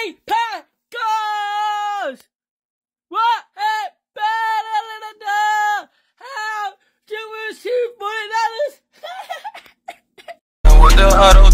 Paper goes! What happened? How do we see $40? What the auto